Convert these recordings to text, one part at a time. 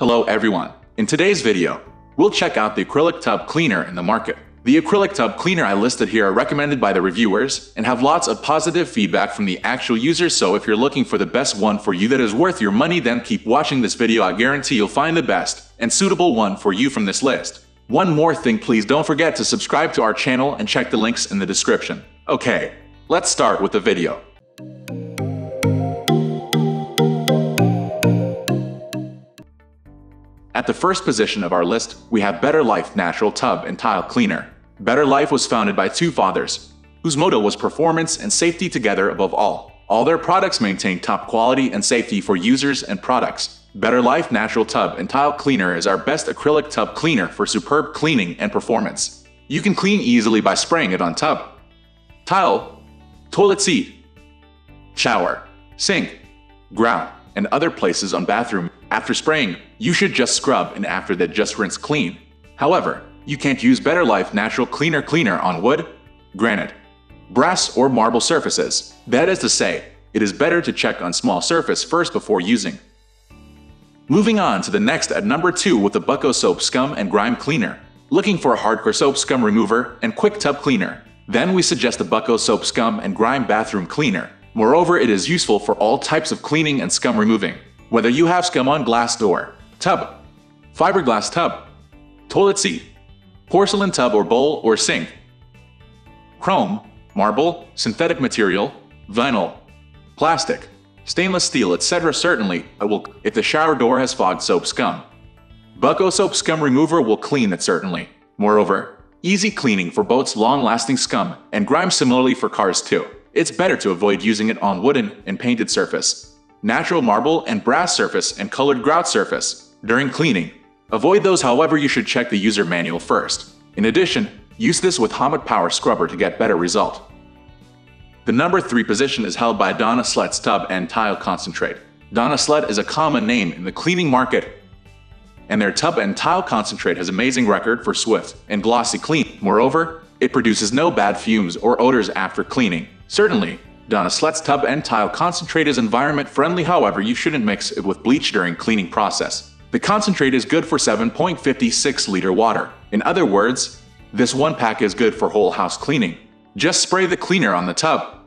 Hello everyone. In today's video, we'll check out the acrylic tub cleaner in the market. The acrylic tub cleaner I listed here are recommended by the reviewers and have lots of positive feedback from the actual users so if you're looking for the best one for you that is worth your money then keep watching this video I guarantee you'll find the best and suitable one for you from this list. One more thing please don't forget to subscribe to our channel and check the links in the description. Okay, let's start with the video. At the first position of our list, we have Better Life Natural Tub and Tile Cleaner. Better Life was founded by two fathers, whose motto was performance and safety together above all. All their products maintain top quality and safety for users and products. Better Life Natural Tub and Tile Cleaner is our best acrylic tub cleaner for superb cleaning and performance. You can clean easily by spraying it on tub, tile, toilet seat, shower, sink, grout, and other places on bathroom. After spraying, you should just scrub and after that just rinse clean. However, you can't use Better Life Natural Cleaner Cleaner on wood, granite, brass or marble surfaces. That is to say, it is better to check on small surface first before using. Moving on to the next at number 2 with the Bucko Soap Scum and Grime Cleaner. Looking for a hardcore soap scum remover and quick tub cleaner. Then we suggest the Bucko Soap Scum and Grime Bathroom Cleaner. Moreover, it is useful for all types of cleaning and scum removing. Whether you have scum on glass door, tub, fiberglass tub, toilet seat, porcelain tub or bowl or sink, chrome, marble, synthetic material, vinyl, plastic, stainless steel, etc. Certainly, I will if the shower door has fogged soap scum. Bucko Soap Scum Remover will clean it certainly. Moreover, easy cleaning for boats long-lasting scum and grime similarly for cars too. It's better to avoid using it on wooden and painted surface, natural marble and brass surface and colored grout surface during cleaning. Avoid those however you should check the user manual first. In addition, use this with Hamid Power Scrubber to get better result. The number 3 position is held by Don Aslett's Tub and Tile Concentrate. Don Aslett is a common name in the cleaning market and their tub and tile concentrate has amazing record for swift and glossy clean. Moreover, it produces no bad fumes or odors after cleaning. Certainly, Don Aslett's tub and tile concentrate is environment friendly however you shouldn't mix it with bleach during cleaning process. The concentrate is good for 7.56 liter water. In other words, this one pack is good for whole house cleaning. Just spray the cleaner on the tub,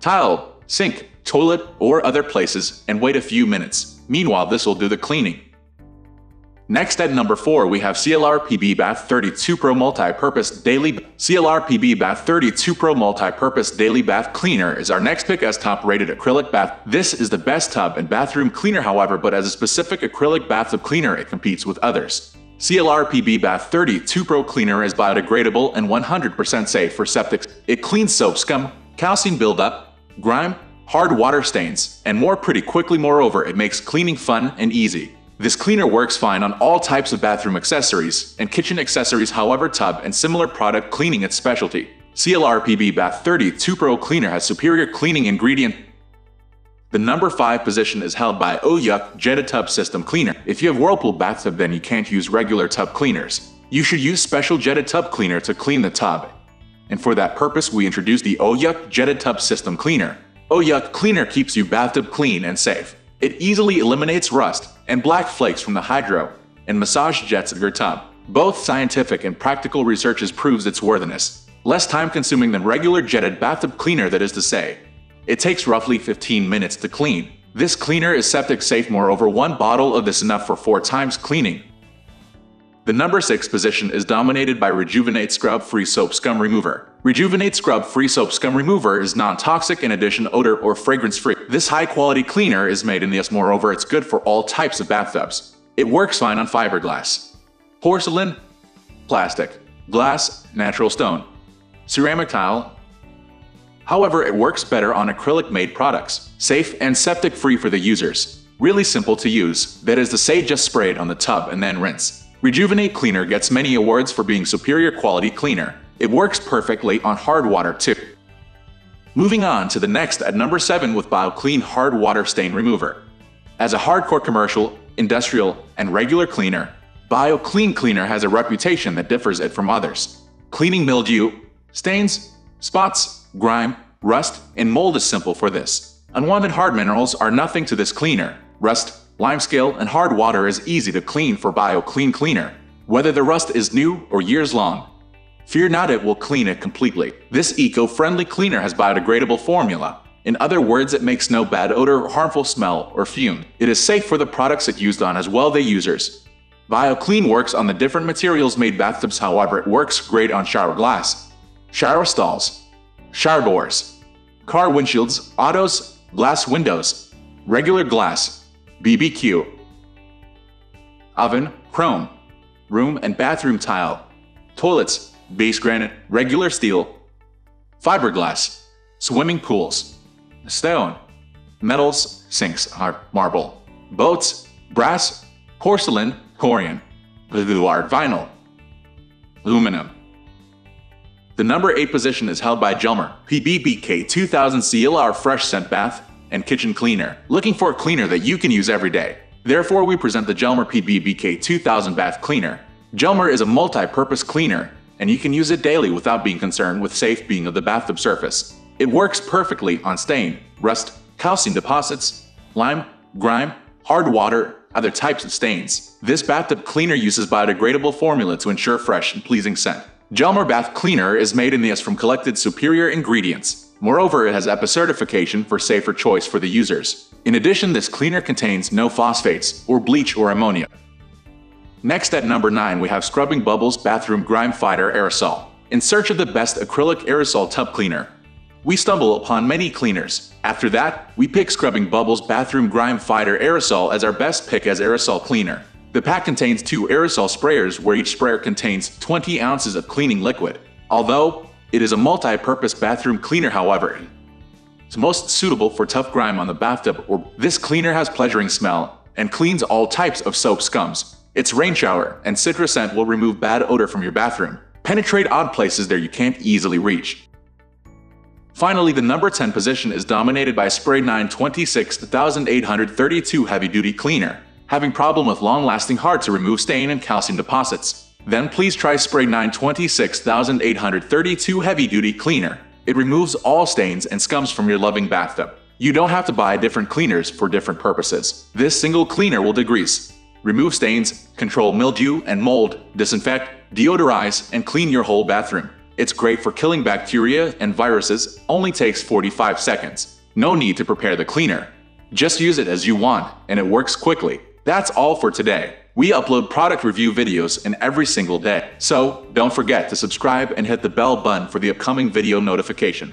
tile, sink, toilet, or other places and wait a few minutes. Meanwhile, this will do the cleaning. Next at number 4 we have CLR PB Bath 32 Pro Multi-Purpose Daily CLR PB Bath 32 Pro Multi-Purpose Daily Bath Cleaner is our next pick as top-rated acrylic bath. This is the best tub and bathroom cleaner however but as a specific acrylic bathtub cleaner it competes with others. CLR PB Bath 32 Pro Cleaner is biodegradable and 100% safe for septic. It cleans soap scum, calcium buildup, grime, hard water stains, and more pretty quickly moreover it makes cleaning fun and easy. This cleaner works fine on all types of bathroom accessories and kitchen accessories however tub and similar product cleaning its specialty. CLR PB Bath 32 Pro Cleaner has superior cleaning ingredient. The number 5 position is held by Oyuk Jetted Tub System Cleaner. If you have Whirlpool bathtub then you can't use regular tub cleaners. You should use special Jetted Tub Cleaner to clean the tub. And for that purpose we introduced the Oyuk Jetted Tub System Cleaner. Oyuk Cleaner keeps your bathtub clean and safe. It easily eliminates rust and black flakes from the hydro and massage jets of your tub. Both scientific and practical researches proves its worthiness. Less time consuming than regular jetted bathtub cleaner that is to say. It takes roughly 15 minutes to clean. This cleaner is septic safe moreover one bottle of this enough for 4 times cleaning. The number 6 position is dominated by Rejuvenate Scrub Free Soap Scum Remover. Rejuvenate Scrub Free Soap Scum Remover is non-toxic in addition odor or fragrance-free. This high-quality cleaner is made in the US moreover it's good for all types of bathtubs. It works fine on fiberglass, porcelain, plastic, glass, natural stone, ceramic tile. However, it works better on acrylic-made products, safe and septic-free for the users. Really simple to use, that is to say just spray it on the tub and then rinse. Rejuvenate Cleaner gets many awards for being superior quality cleaner. It works perfectly on hard water too. Moving on to the next at number 7 with BioClean Hard Water Stain Remover. As a hardcore commercial, industrial, and regular cleaner, BioClean Cleaner has a reputation that differs it from others. Cleaning mildew, stains, spots, grime, rust, and mold is simple for this. Unwanted hard minerals are nothing to this cleaner. Rust, limescale, and hard water is easy to clean for BioClean Cleaner, whether the rust is new or years long. Fear not it will clean it completely. This eco-friendly cleaner has biodegradable formula. In other words, it makes no bad odor, harmful smell, or fume. It is safe for the products it used on as well the users. BioClean works on the different materials made bathtubs however it works great on shower glass, shower stalls, shower doors, car windshields, autos, glass windows, regular glass, BBQ, oven, chrome, room and bathroom tile, toilets, base granite, regular steel, fiberglass, swimming pools, stone, metals, sinks are marble, boats, brass, porcelain, corian, velour, vinyl, aluminum. The number 8 position is held by Jelmar PBBK 2000 CLR Fresh Scent Bath and Kitchen Cleaner. Looking for a cleaner that you can use every day. Therefore, we present the Jelmar PBBK 2000 Bath Cleaner. Jelmar is a multi-purpose cleaner, and you can use it daily without being concerned with safe being of the bathtub surface. It works perfectly on stain, rust, calcium deposits, lime, grime, hard water, other types of stains. This bathtub cleaner uses biodegradable formula to ensure fresh and pleasing scent. Jelmar Bath Cleaner is made in the US from collected superior ingredients. Moreover, it has EPA certification for safer choice for the users. In addition, this cleaner contains no phosphates, or bleach or ammonia. Next at number 9 we have Scrubbing Bubbles Bathroom Grime Fighter Aerosol. In search of the best acrylic aerosol tub cleaner, we stumble upon many cleaners. After that, we pick Scrubbing Bubbles Bathroom Grime Fighter Aerosol as our best pick as aerosol cleaner. The pack contains two aerosol sprayers where each sprayer contains 20 ounces of cleaning liquid. Although, it is a multi-purpose bathroom cleaner however, it's most suitable for tough grime on the bathtub or this cleaner has pleasuring smell and cleans all types of soap scums. Its rain shower and citrus scent will remove bad odor from your bathroom, penetrate odd places there you can't easily reach, Finally, the number 10 position is dominated by Spray 9 26832 Heavy Duty Cleaner, having problem with long-lasting hard to remove stain and calcium deposits. Then please try Spray 9 26832 Heavy Duty Cleaner. It removes all stains and scums from your loving bathtub. You don't have to buy different cleaners for different purposes. This single cleaner will degrease, remove stains, control mildew and mold, disinfect, deodorize, and clean your whole bathroom. It's great for killing bacteria and viruses, only takes 45 seconds. No need to prepare the cleaner. Just use it as you want, and it works quickly. That's all for today. We upload product review videos in every single day, so don't forget to subscribe and hit the bell button for the upcoming video notification.